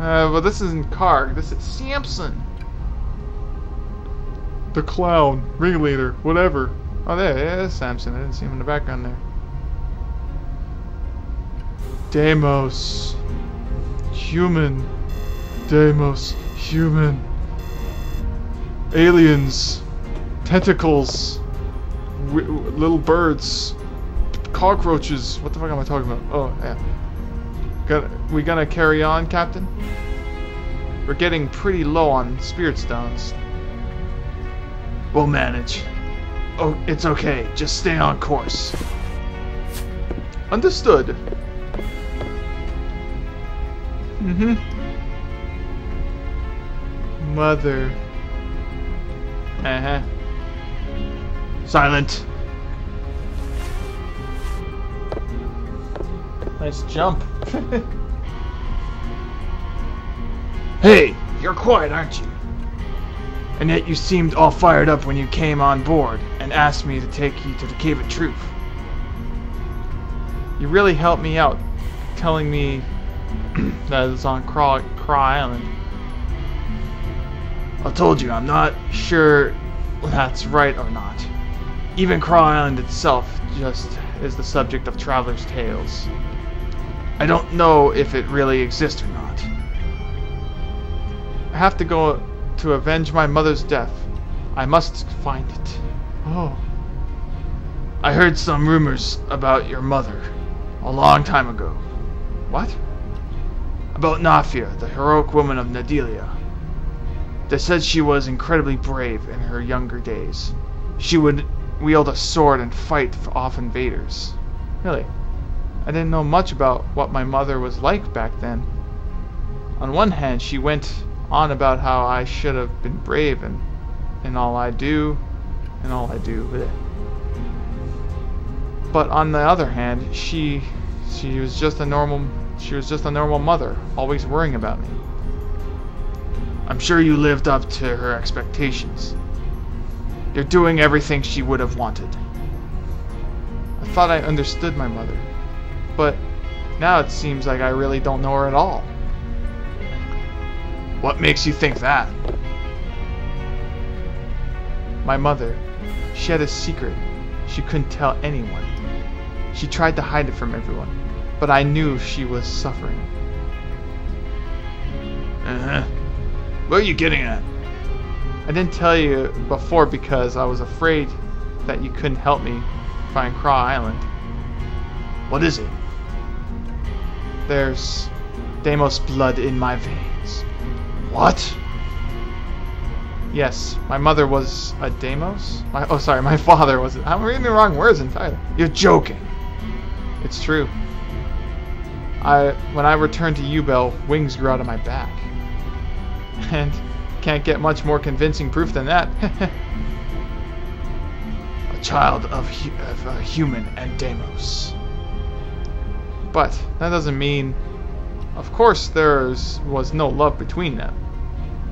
Uh, but this isn't Kharg. This is Samson. The clown, ringleader, whatever. Oh, there, yeah, that's Samson. I didn't see him in the background there. Deimos. Human. Deimos. Human. Aliens. Tentacles. W little birds. Cockroaches. What the fuck am I talking about? Oh, yeah. Got, we gonna carry on, Captain? We're getting pretty low on spirit stones. We'll manage. Oh, it's okay. Just stay on course. Understood. Mm-hmm. Mother. Uh-huh. Silent. Nice jump. hey, you're quiet, aren't you? And yet you seemed all fired up when you came on board and asked me to take you to the Cave of Truth. You really helped me out, telling me that it's on Craw, Craw Island. I told you, I'm not sure that's right or not. Even Craw Island itself just is the subject of travelers' tales. I don't know if it really exists or not. I have to go to avenge my mother's death. I must find it. Oh. I heard some rumors about your mother a long time ago. What? About Nafia, the heroic woman of Nadelia. They said she was incredibly brave in her younger days. She would wield a sword and fight off invaders. Really? I didn't know much about what my mother was like back then. On one hand, she went on about how I should have been brave and in all I do and all I do. But on the other hand, she she was just a normal she was just a normal mother, always worrying about me. I'm sure you lived up to her expectations. You're doing everything she would have wanted. I thought I understood my mother, but now it seems like I really don't know her at all. What makes you think that? My mother, she had a secret she couldn't tell anyone. She tried to hide it from everyone, but I knew she was suffering. Uh-huh. What are you getting at? I didn't tell you before because I was afraid that you couldn't help me find Craw Island. What is it? There's Deimos blood in my veins. What? Yes, my mother was a Deimos? My, oh, sorry, my father was. I'm reading the wrong words entirely. You're joking. It's true. I when I returned to Yewbell, wings grew out of my back. And can't get much more convincing proof than that. a child of, of a human and Deimos. But that doesn't mean, of course, there was no love between them,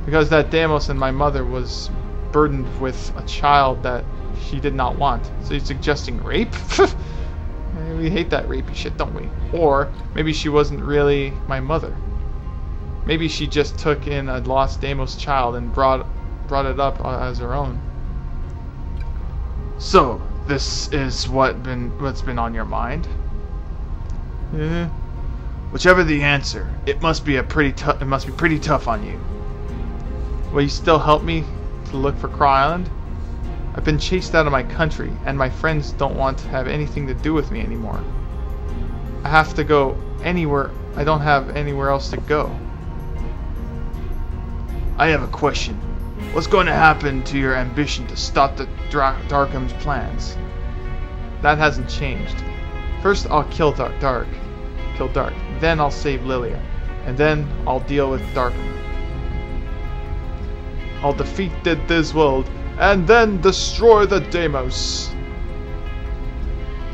because that Deimos and my mother was burdened with a child that she did not want. So you're suggesting rape? we hate that rapey shit, don't we? Or maybe she wasn't really my mother. Maybe she just took in a lost Deimos child and brought brought it up uh, as her own. So, this is what been what's been on your mind? Yeah. Whichever the answer, it must be a pretty tough. It must be pretty tough on you. Will you still help me to look for Craw Island? I've been chased out of my country, and my friends don't want to have anything to do with me anymore. I have to go anywhere. I don't have anywhere else to go. I have a question. What's going to happen to your ambition to stop the Dra Darkham's plans? That hasn't changed. First, I'll kill Darc, Darc, kill Darc. Then I'll save Lilia, and then I'll deal with Darc. I'll defeat the Disworld, and then destroy the Deimos.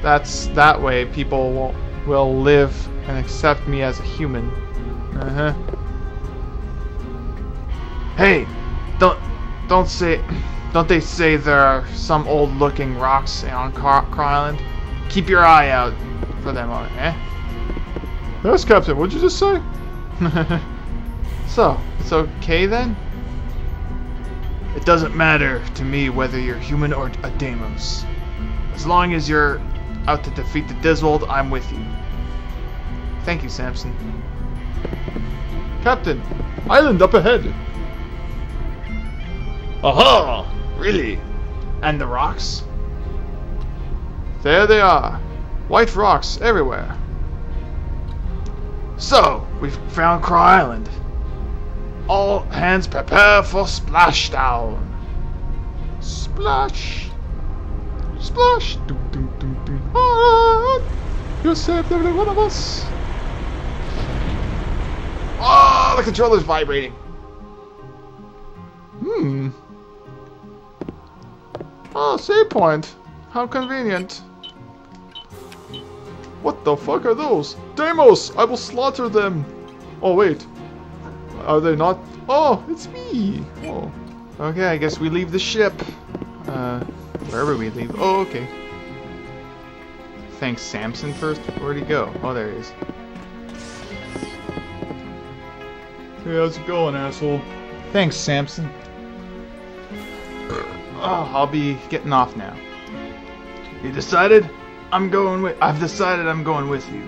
That's that way people will will live and accept me as a human. Uh huh. Hey, don't don't say don't they say there are some old-looking rocks on Craw Island? Keep your eye out for them, eh? Yes, Captain. What'd you just say? So, it's okay then? It doesn't matter to me whether you're human or a Deimos. As long as you're out to defeat the Diswold, I'm with you. Thank you, Samson. Captain, island up ahead. Aha! Really? And the rocks? There they are. White rocks everywhere. So, we've found Craw Island. All hands prepare for splashdown. Splash. Splash. Dum, dum, dum. Ah, you saved every one of us. Oh, the controller's vibrating. Hmm. Oh, save point. How convenient. What the fuck are those? Deimos! I will slaughter them! Oh, wait. Are they not? Oh, it's me! Oh. Okay, I guess we leave the ship. Uh, wherever we leave. Oh, okay. Thanks, Samson first. Where'd he go? Oh, there he is. Hey, how's it going, asshole? Thanks, Samson. Oh, I'll be getting off now. You decided? I'm going with. I've decided I'm going with you.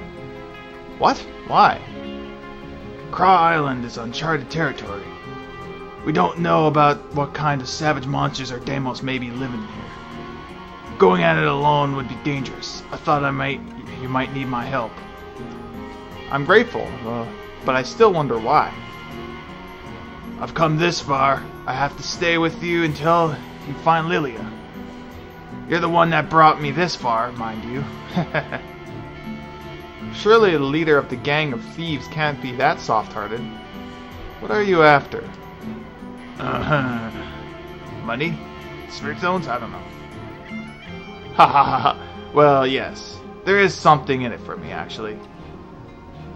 What? Why? Craw Island is uncharted territory. We don't know about what kind of savage monsters or Deimos may be living here. Going at it alone would be dangerous. I thought I might, you might need my help. I'm grateful, uh, but I still wonder why. I've come this far. I have to stay with you until you find Lilia. You're the one that brought me this far, mind you. Surely the leader of the gang of thieves can't be that soft-hearted. What are you after? Uh-huh. Money? Spirit stones? I don't know. Ha ha ha ha. Well, yes. There is something in it for me, actually.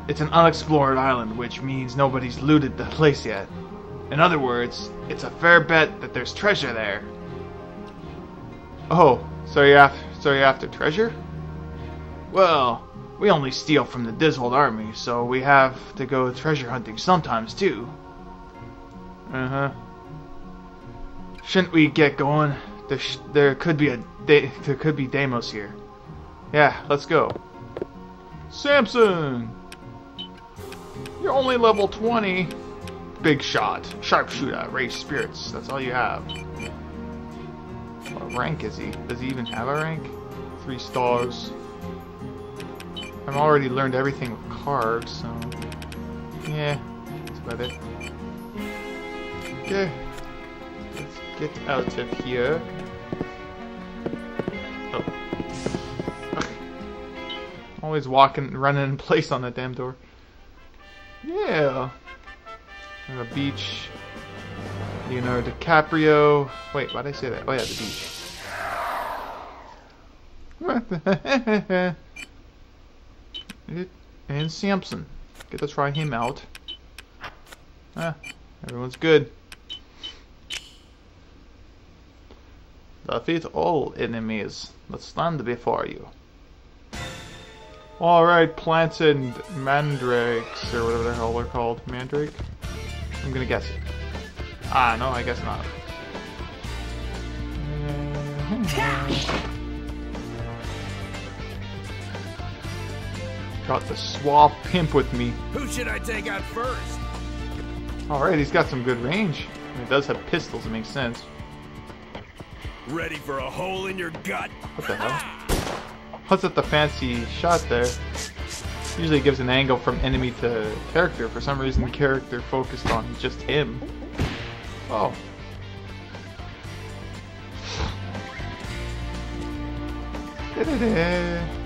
It's an unexplored island, which means nobody's looted the place yet. In other words, it's a fair bet that there's treasure there. Oh, so you're after, so you're treasure? Well, we only steal from the Diswold army, so we have to go treasure hunting sometimes too. Uh-huh. Shouldn't we get going? There, there could be a there could be Deimos here. Yeah, let's go. Samson! You're only level 20. Big shot. Sharpshooter. Race spirits. That's all you have. What rank is he? Does he even have a rank? Three stars. I've already learned everything with cards, so... Yeah, that's about it. Okay. Let's get out of here. Oh. Always walking, running in place on that damn door. Yeah. There's a beach. Leonardo DiCaprio. Wait, why did I say that? Oh yeah, the beach. and Samson. Get to try him out. Ah, everyone's good. Defeat all enemies that stand before you. Alright, plants and mandrakes, or whatever the hell they're called. Mandrake? I'm gonna guess it. Ah, no, I guess not. Got the suave pimp with me. Who should I take out first? Alright, he's got some good range. He does have pistols, it makes sense. Ready for a hole in your gut? What the hell? What's with the fancy shot there? Usually gives an angle from enemy to character. For some reason, the character focused on just him. Oh. Da -da -da.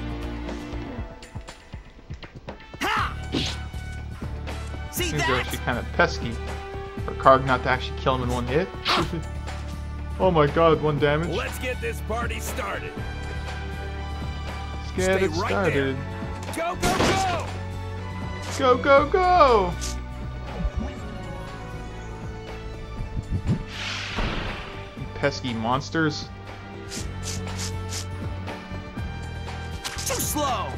See Things are that? actually kind of pesky for Kharg not to actually kill him in one hit. oh my god, one damage. Let's get this party started. Let's get Stay it right started. Go, go, go! Go, go, go! Pesky monsters. Too slow.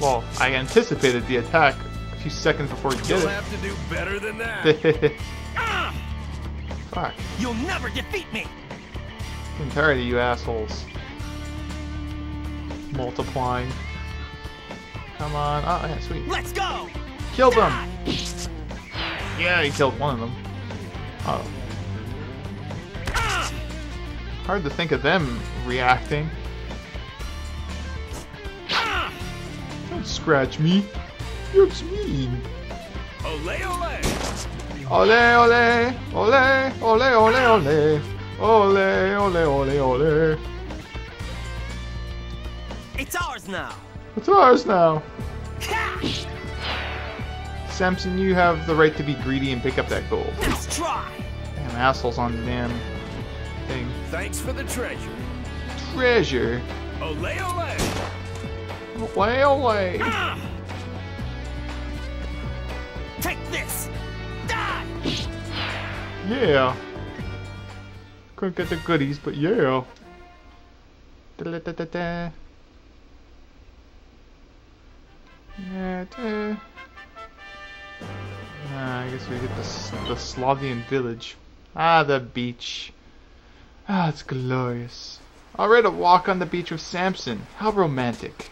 Well, I anticipated the attack a few seconds before you You'll get have to do better than that. it. Ah! Fuck. You'll never defeat me. I'm tired of you assholes. Multiplying. Come on. Oh, yeah, sweet. Let's go. Kill them! Yeah, he killed one of them. Oh. Hard to think of them reacting. Don't scratch me. That's mean. Ole ole! Ole, ole, ole, ole, ole, ole. Ole, ole, ole, ole. It's ours now. It's ours now. Ha! Samson, you have the right to be greedy and pick up that gold. Let's try. Damn assholes on the damn thing. Thanks for the treasure. Treasure. Ole ole! Ole, ole. Ah! Take this. Die. Yeah. Couldn't get the goodies, but yeah. Da-da-da-da-da. Yeah, da. Ah, I guess we get the, the Slavian village. Ah, the beach. Ah, it's glorious. Alright, a walk on the beach with Samson. How romantic.